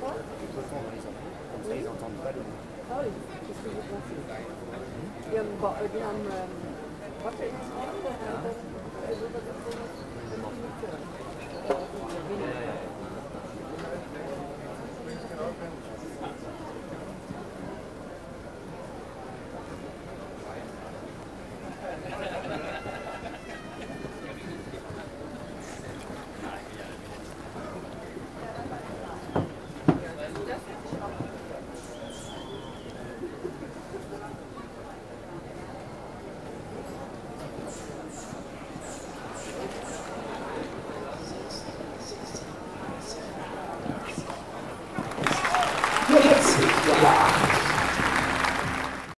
quoi Comme ça, ils n'entendent pas le mot. Ah oui, qu'est-ce que j'ai compris Yum, euh, yum, euh, um, what's?